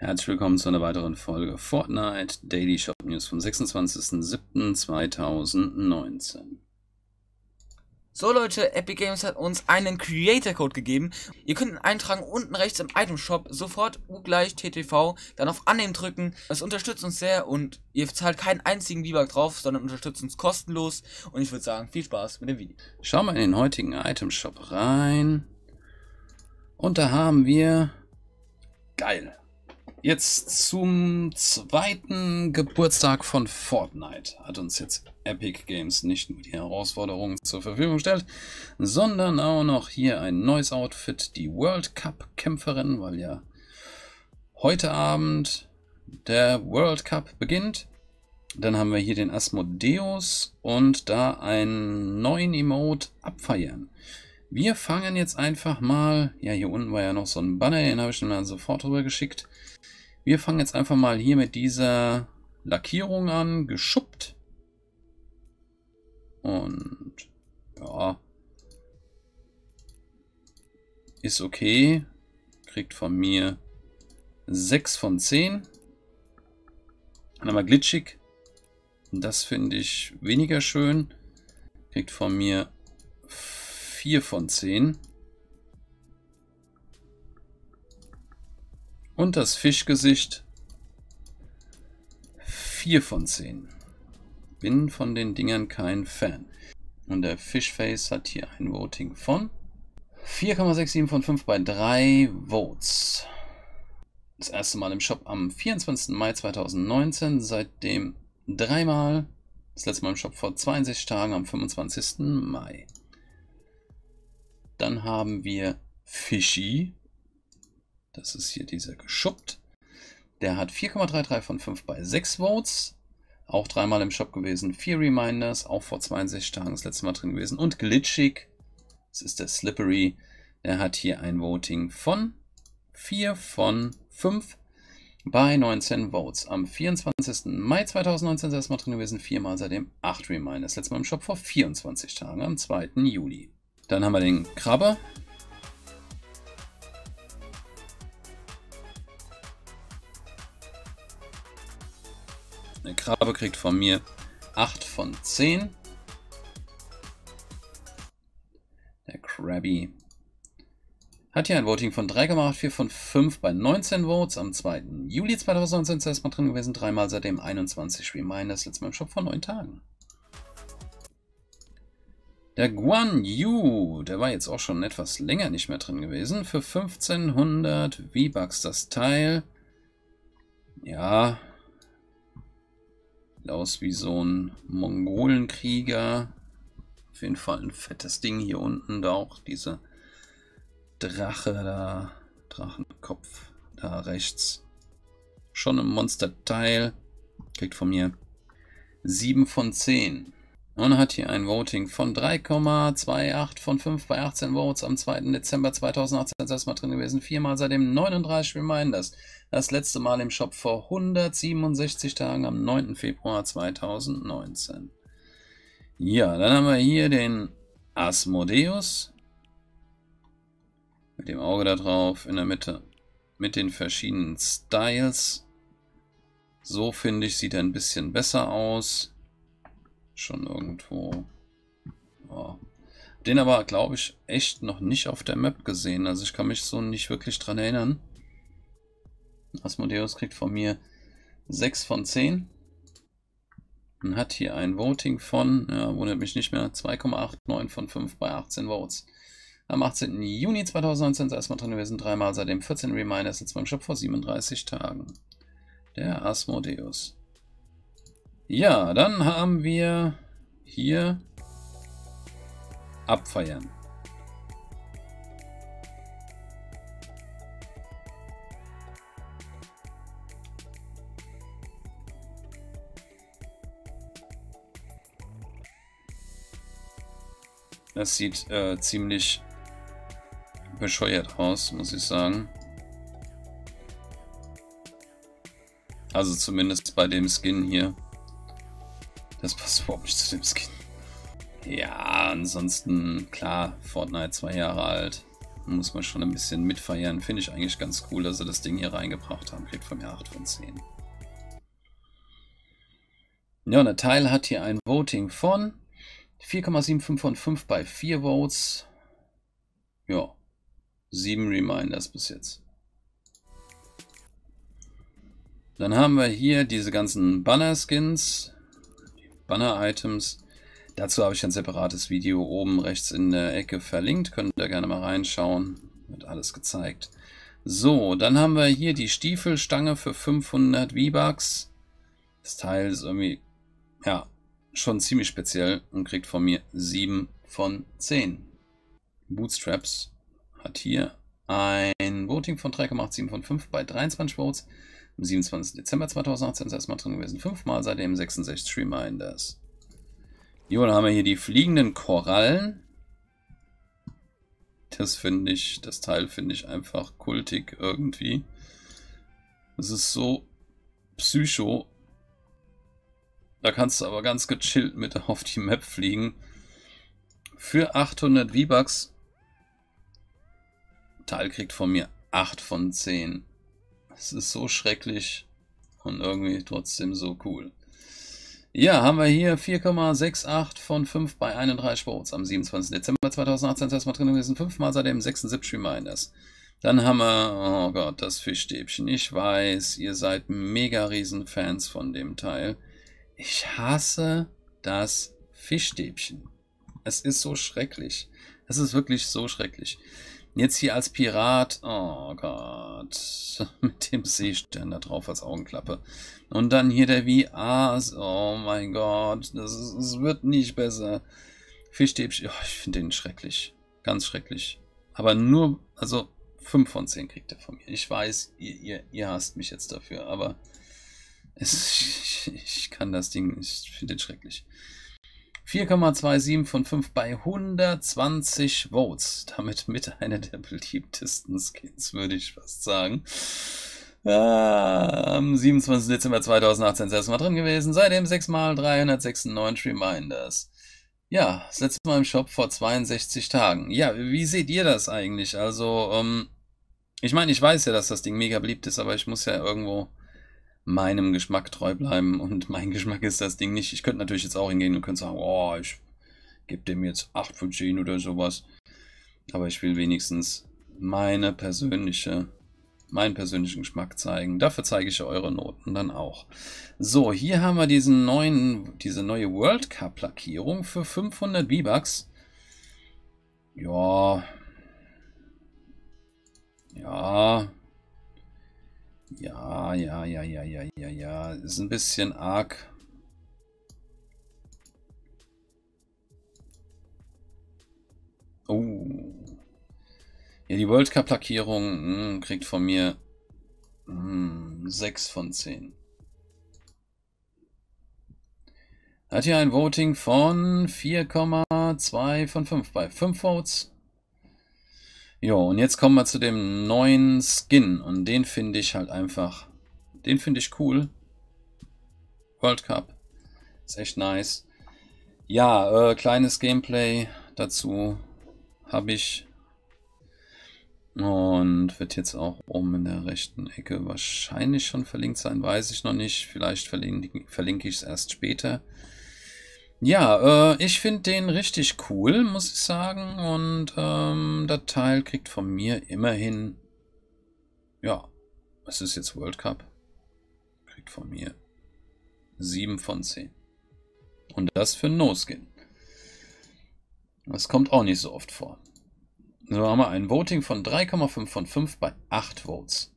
Herzlich willkommen zu einer weiteren Folge Fortnite Daily Shop News vom 26.07.2019. So Leute, Epic Games hat uns einen Creator Code gegeben. Ihr könnt ihn eintragen unten rechts im Item Shop, sofort U gleich TTV, dann auf Annehmen drücken. Das unterstützt uns sehr und ihr zahlt keinen einzigen V-Buck drauf, sondern unterstützt uns kostenlos. Und ich würde sagen, viel Spaß mit dem Video. Schauen wir in den heutigen Item Shop rein. Und da haben wir... Geil. Jetzt zum zweiten Geburtstag von Fortnite hat uns jetzt Epic Games nicht nur die Herausforderungen zur Verfügung gestellt, sondern auch noch hier ein neues Outfit, die World Cup Kämpferin, weil ja heute Abend der World Cup beginnt. Dann haben wir hier den Asmodeus und da einen neuen Emote abfeiern. Wir fangen jetzt einfach mal, ja hier unten war ja noch so ein Banner, den habe ich dann sofort rüber geschickt. Wir fangen jetzt einfach mal hier mit dieser Lackierung an, geschuppt. Und ja, ist okay. Kriegt von mir 6 von 10. Dann haben glitschig. Das finde ich weniger schön. Kriegt von mir 4 von 10. Und das Fischgesicht 4 von 10. Bin von den Dingern kein Fan. Und der Fishface hat hier ein Voting von 4,67 von 5 bei 3 Votes. Das erste Mal im Shop am 24. Mai 2019, seitdem dreimal. Das letzte Mal im Shop vor 62 Tagen am 25. Mai. Dann haben wir Fishy das ist hier dieser geschuppt. Der hat 4,33 von 5 bei 6 Votes. Auch dreimal im Shop gewesen. Vier Reminders, auch vor 62 Tagen das letzte Mal drin gewesen. Und Glitchig, das ist der Slippery, der hat hier ein Voting von 4 von 5 bei 19 Votes. Am 24. Mai 2019 ist Mal drin gewesen, viermal seitdem 8 Reminders. Letztes Mal im Shop vor 24 Tagen, am 2. Juli. Dann haben wir den Krabber, Der Krabbe kriegt von mir 8 von 10. Der Krabby hat hier ein Voting von 3,84 von 5 bei 19 Votes am 2. Juli 2019 ist erstmal drin gewesen, dreimal seitdem 21 Reminders, letztes Mal im Shop vor 9 Tagen. Der Guan Yu, der war jetzt auch schon etwas länger nicht mehr drin gewesen, für 1500 V-Bucks das Teil. Ja, aus wie so ein Mongolenkrieger. Auf jeden Fall ein fettes Ding hier unten. Da auch diese Drache da. Drachenkopf da rechts. Schon ein Monsterteil. Kriegt von mir 7 von 10. Und hat hier ein Voting von 3,28 von 5 bei 18 Votes am 2. Dezember 2018 ist erstmal drin gewesen. Viermal seitdem 39 Reminders. Das letzte Mal im Shop vor 167 Tagen am 9. Februar 2019. Ja, dann haben wir hier den Asmodeus. Mit dem Auge da drauf in der Mitte. Mit den verschiedenen Styles. So finde ich, sieht er ein bisschen besser aus schon irgendwo. Ja. Den aber, glaube ich, echt noch nicht auf der Map gesehen. Also ich kann mich so nicht wirklich dran erinnern. Asmodeus kriegt von mir 6 von 10. Und hat hier ein Voting von, ja, wundert mich nicht mehr, 2,89 von 5 bei 18 Votes. Am 18. Juni 2019 ist erstmal drin gewesen, dreimal seitdem 14 Reminders, jetzt beim Shop vor 37 Tagen. Der Asmodeus. Ja, dann haben wir hier abfeiern. Das sieht äh, ziemlich bescheuert aus, muss ich sagen. Also zumindest bei dem Skin hier. Das passt überhaupt nicht zu dem Skin. Ja, ansonsten, klar, Fortnite zwei Jahre alt. Muss man schon ein bisschen mitfeiern. Finde ich eigentlich ganz cool, dass sie das Ding hier reingebracht haben. Kriegt von mir 8 von 10. Ja, der Teil hat hier ein Voting von 4,75 von 5 bei 4 Votes. Ja, 7 Reminders bis jetzt. Dann haben wir hier diese ganzen Banner-Skins, Banner-Items. Dazu habe ich ein separates Video oben rechts in der Ecke verlinkt. Könnt ihr gerne mal reinschauen. Wird alles gezeigt. So, dann haben wir hier die Stiefelstange für 500 V-Bucks. Das Teil ist irgendwie, ja, schon ziemlich speziell und kriegt von mir 7 von 10. Bootstraps hat hier ein Voting von 3,87 von 5 bei 23 Votes. Am 27. Dezember 2018 ist erstmal drin gewesen. Fünfmal seitdem 66 Reminders. Jo, dann haben wir hier die fliegenden Korallen. Das finde ich, das Teil finde ich einfach kultig irgendwie. Es ist so psycho. Da kannst du aber ganz gechillt mit auf die Map fliegen. Für 800 V-Bucks. Teil kriegt von mir 8 von 10. Es ist so schrecklich und irgendwie trotzdem so cool. Ja, haben wir hier 4,68 von 5 bei 31 Votes am 27. Dezember 2018 ist erstmal drin gewesen. Fünfmal seitdem 76 Reminders. Dann haben wir, oh Gott, das Fischstäbchen. Ich weiß, ihr seid mega riesen Fans von dem Teil. Ich hasse das Fischstäbchen. Es ist so schrecklich. Es ist wirklich so schrecklich. Jetzt hier als Pirat, oh Gott, mit dem Seestern da drauf als Augenklappe. Und dann hier der VR, oh mein Gott, das, ist, das wird nicht besser. Fischstäbchen, oh, ich finde den schrecklich, ganz schrecklich. Aber nur, also 5 von 10 kriegt er von mir. Ich weiß, ihr, ihr, ihr hasst mich jetzt dafür, aber es, ich, ich kann das Ding, ich finde den schrecklich. 4,27 von 5 bei 120 Votes. Damit mit einer der beliebtesten Skins, würde ich fast sagen. Ah, am 27. Dezember 2018 ist erstmal drin gewesen. Seitdem 6 mal 396 Reminders. Ja, das letzte Mal im Shop vor 62 Tagen. Ja, wie seht ihr das eigentlich? Also, ähm, ich meine, ich weiß ja, dass das Ding mega beliebt ist, aber ich muss ja irgendwo meinem Geschmack treu bleiben und mein Geschmack ist das Ding nicht. Ich könnte natürlich jetzt auch hingehen und könnte sagen, oh, ich gebe dem jetzt 8 von 10 oder sowas. Aber ich will wenigstens meine persönliche, meinen persönlichen Geschmack zeigen. Dafür zeige ich eure Noten dann auch. So, hier haben wir diesen neuen, diese neue World Cup Lackierung für 500 V-Bucks. Ja. Ja, ja, ja, ja, ja, ja, ja, ja. Ist ein bisschen arg. Oh. Ja, die World Cup Lackierung mh, kriegt von mir mh, 6 von 10. Hat hier ein Voting von 4,2 von 5 bei 5 Votes. Jo, und jetzt kommen wir zu dem neuen Skin. Und den finde ich halt einfach, den finde ich cool. World Cup. Ist echt nice. Ja, äh, kleines Gameplay dazu habe ich. Und wird jetzt auch oben in der rechten Ecke wahrscheinlich schon verlinkt sein, weiß ich noch nicht. Vielleicht verlinke, verlinke ich es erst später. Ja, äh, ich finde den richtig cool, muss ich sagen. Und ähm, das Teil kriegt von mir immerhin, ja, es ist jetzt World Cup, kriegt von mir 7 von 10. Und das für No-Skin. Das kommt auch nicht so oft vor. So haben wir ein Voting von 3,5 von 5 bei 8 Votes.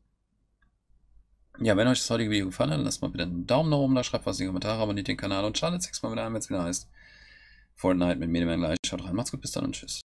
Ja, wenn euch das heutige Video gefallen hat, lasst mal bitte einen Daumen nach oben da, schreibt was in die Kommentare, abonniert den Kanal und schaltet sechsmal wieder ein, wenn es wieder heißt Fortnite mit mir, gleich. Schaut rein, macht's gut, bis dann und tschüss.